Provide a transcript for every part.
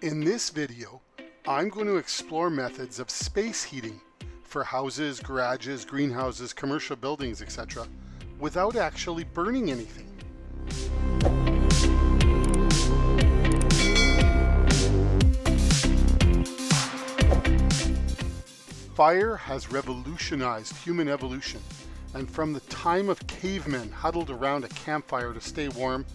In this video, I'm going to explore methods of space heating for houses, garages, greenhouses, commercial buildings, etc. without actually burning anything. Fire has revolutionized human evolution, and from the time of cavemen huddled around a campfire to stay warm,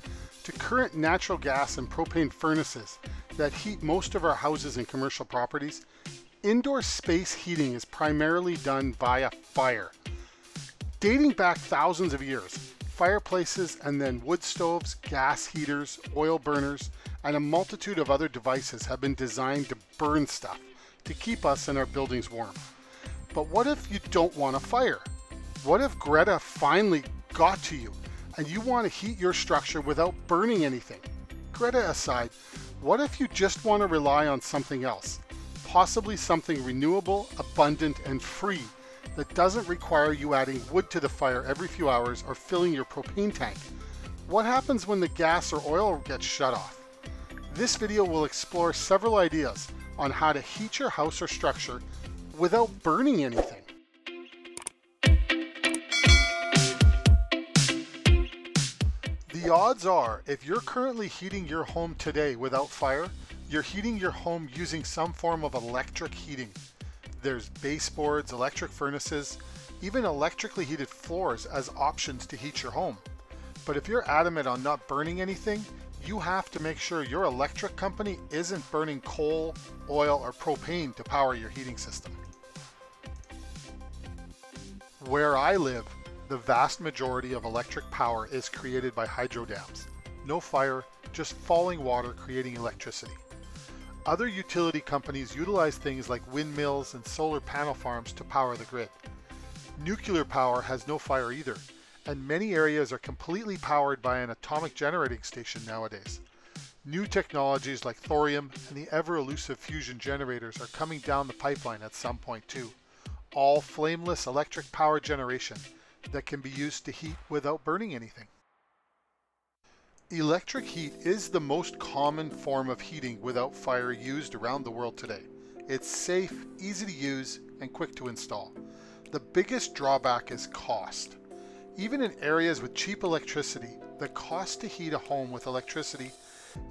to current natural gas and propane furnaces that heat most of our houses and commercial properties, indoor space heating is primarily done via fire. Dating back thousands of years, fireplaces and then wood stoves, gas heaters, oil burners, and a multitude of other devices have been designed to burn stuff to keep us and our buildings warm. But what if you don't want a fire? What if Greta finally got to you and you want to heat your structure without burning anything? Greta aside, what if you just want to rely on something else? Possibly something renewable, abundant, and free that doesn't require you adding wood to the fire every few hours or filling your propane tank. What happens when the gas or oil gets shut off? This video will explore several ideas on how to heat your house or structure without burning anything. The odds are, if you're currently heating your home today without fire, you're heating your home using some form of electric heating. There's baseboards, electric furnaces, even electrically heated floors as options to heat your home. But if you're adamant on not burning anything, you have to make sure your electric company isn't burning coal, oil, or propane to power your heating system. Where I live, the vast majority of electric power is created by hydro dams. No fire, just falling water creating electricity. Other utility companies utilize things like windmills and solar panel farms to power the grid. Nuclear power has no fire either, and many areas are completely powered by an atomic generating station nowadays. New technologies like thorium and the ever elusive fusion generators are coming down the pipeline at some point too. All flameless electric power generation that can be used to heat without burning anything. Electric heat is the most common form of heating without fire used around the world today. It's safe, easy to use, and quick to install. The biggest drawback is cost. Even in areas with cheap electricity, the cost to heat a home with electricity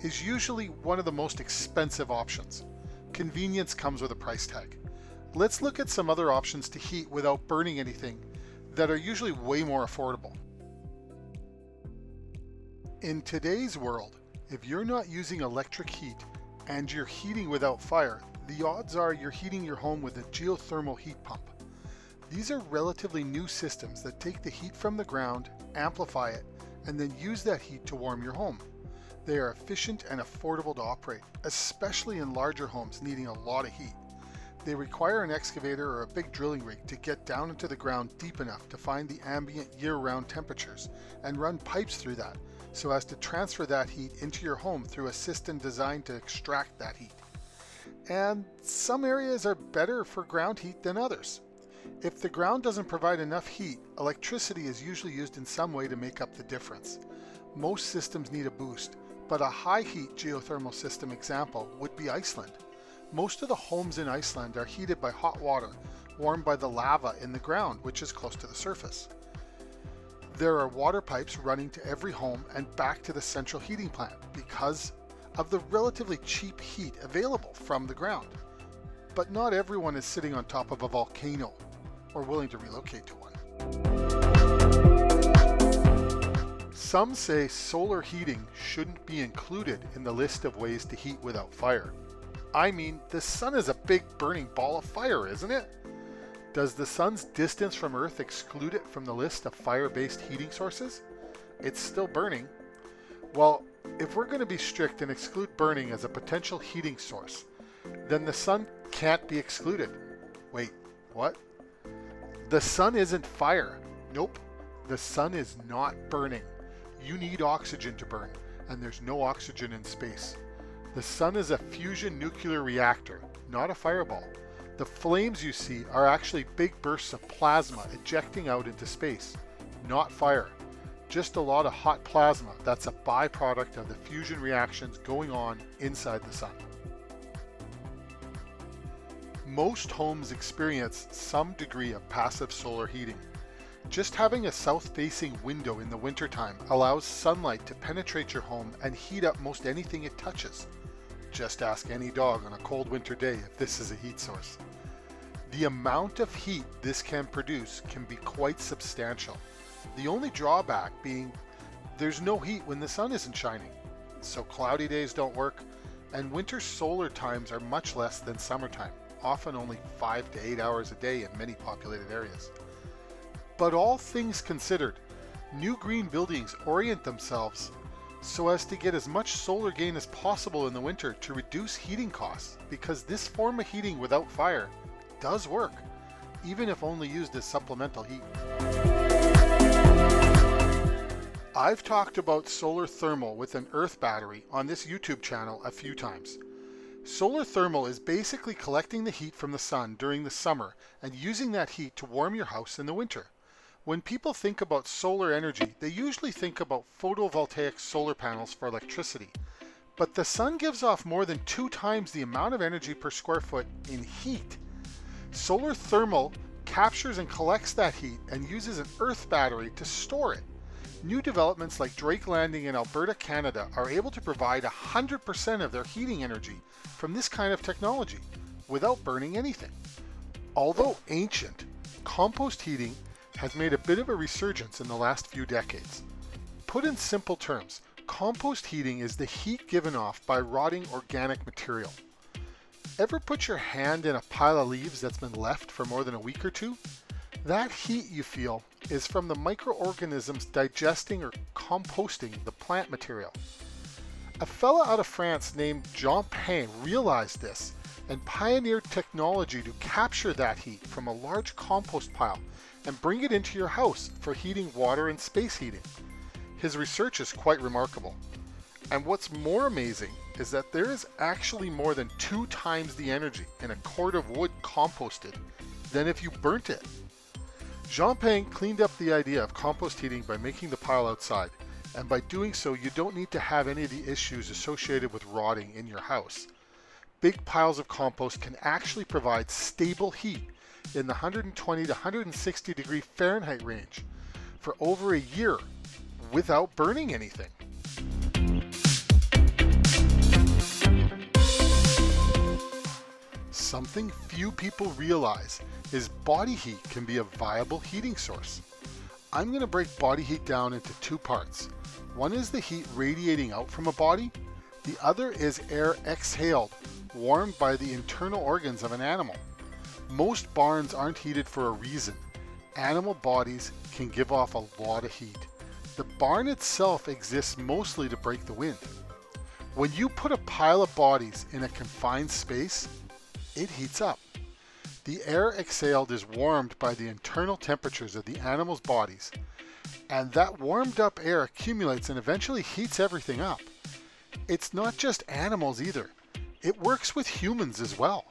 is usually one of the most expensive options. Convenience comes with a price tag. Let's look at some other options to heat without burning anything that are usually way more affordable. In today's world, if you're not using electric heat and you're heating without fire, the odds are you're heating your home with a geothermal heat pump. These are relatively new systems that take the heat from the ground, amplify it, and then use that heat to warm your home. They are efficient and affordable to operate, especially in larger homes needing a lot of heat. They require an excavator or a big drilling rig to get down into the ground deep enough to find the ambient year-round temperatures and run pipes through that so as to transfer that heat into your home through a system designed to extract that heat. And some areas are better for ground heat than others. If the ground doesn't provide enough heat, electricity is usually used in some way to make up the difference. Most systems need a boost, but a high heat geothermal system example would be Iceland. Most of the homes in Iceland are heated by hot water, warmed by the lava in the ground, which is close to the surface. There are water pipes running to every home and back to the central heating plant because of the relatively cheap heat available from the ground. But not everyone is sitting on top of a volcano or willing to relocate to one. Some say solar heating shouldn't be included in the list of ways to heat without fire. I mean, the sun is a big burning ball of fire, isn't it? Does the sun's distance from Earth exclude it from the list of fire-based heating sources? It's still burning. Well, if we're going to be strict and exclude burning as a potential heating source, then the sun can't be excluded. Wait, what? The sun isn't fire. Nope. The sun is not burning. You need oxygen to burn, and there's no oxygen in space. The sun is a fusion nuclear reactor, not a fireball. The flames you see are actually big bursts of plasma ejecting out into space, not fire. Just a lot of hot plasma that's a byproduct of the fusion reactions going on inside the sun. Most homes experience some degree of passive solar heating. Just having a south-facing window in the wintertime allows sunlight to penetrate your home and heat up most anything it touches. Just ask any dog on a cold winter day if this is a heat source. The amount of heat this can produce can be quite substantial. The only drawback being there's no heat when the sun isn't shining, so cloudy days don't work, and winter solar times are much less than summertime, often only 5 to 8 hours a day in many populated areas. But all things considered, new green buildings orient themselves so as to get as much solar gain as possible in the winter to reduce heating costs because this form of heating without fire does work, even if only used as supplemental heat. I've talked about solar thermal with an earth battery on this YouTube channel a few times. Solar thermal is basically collecting the heat from the sun during the summer and using that heat to warm your house in the winter. When people think about solar energy, they usually think about photovoltaic solar panels for electricity. But the sun gives off more than two times the amount of energy per square foot in heat. Solar thermal captures and collects that heat and uses an earth battery to store it. New developments like Drake Landing in Alberta, Canada are able to provide 100% of their heating energy from this kind of technology without burning anything. Although ancient, compost heating has made a bit of a resurgence in the last few decades. Put in simple terms, compost heating is the heat given off by rotting organic material. Ever put your hand in a pile of leaves that's been left for more than a week or two? That heat you feel is from the microorganisms digesting or composting the plant material. A fella out of France named Jean Pain realized this and pioneered technology to capture that heat from a large compost pile and bring it into your house for heating water and space heating. His research is quite remarkable. And what's more amazing is that there is actually more than two times the energy in a cord of wood composted than if you burnt it. Jean Pain cleaned up the idea of compost heating by making the pile outside, and by doing so you don't need to have any of the issues associated with rotting in your house. Big piles of compost can actually provide stable heat in the 120 to 160 degree Fahrenheit range for over a year without burning anything. Something few people realize is body heat can be a viable heating source. I'm going to break body heat down into two parts. One is the heat radiating out from a body, the other is air exhaled, warmed by the internal organs of an animal. Most barns aren't heated for a reason. Animal bodies can give off a lot of heat. The barn itself exists mostly to break the wind. When you put a pile of bodies in a confined space, it heats up. The air exhaled is warmed by the internal temperatures of the animal's bodies, and that warmed up air accumulates and eventually heats everything up. It's not just animals either, it works with humans as well.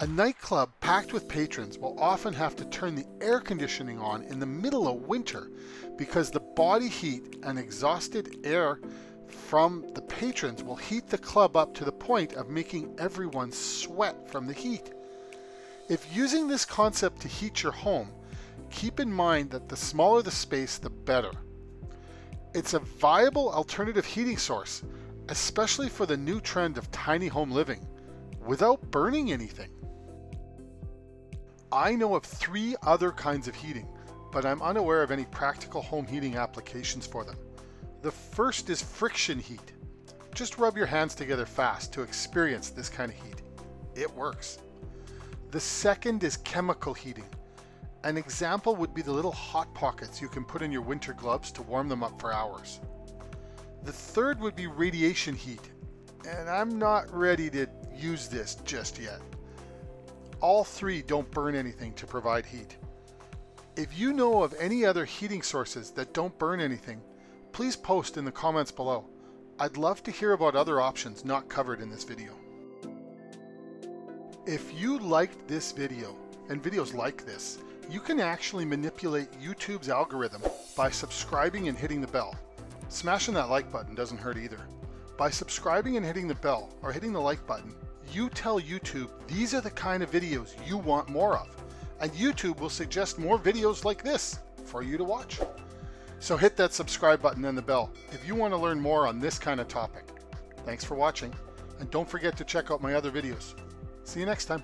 A nightclub packed with patrons will often have to turn the air conditioning on in the middle of winter because the body heat and exhausted air from the patrons will heat the club up to the point of making everyone sweat from the heat. If using this concept to heat your home, keep in mind that the smaller the space, the better. It's a viable alternative heating source, especially for the new trend of tiny home living, without burning anything. I know of three other kinds of heating, but I'm unaware of any practical home heating applications for them. The first is friction heat. Just rub your hands together fast to experience this kind of heat. It works. The second is chemical heating. An example would be the little hot pockets you can put in your winter gloves to warm them up for hours. The third would be radiation heat, and I'm not ready to use this just yet. All three don't burn anything to provide heat. If you know of any other heating sources that don't burn anything, please post in the comments below. I'd love to hear about other options not covered in this video. If you liked this video, and videos like this, you can actually manipulate YouTube's algorithm by subscribing and hitting the bell. Smashing that like button doesn't hurt either. By subscribing and hitting the bell, or hitting the like button, you tell YouTube these are the kind of videos you want more of, and YouTube will suggest more videos like this for you to watch. So hit that subscribe button and the bell if you want to learn more on this kind of topic. Thanks for watching, and don't forget to check out my other videos. See you next time.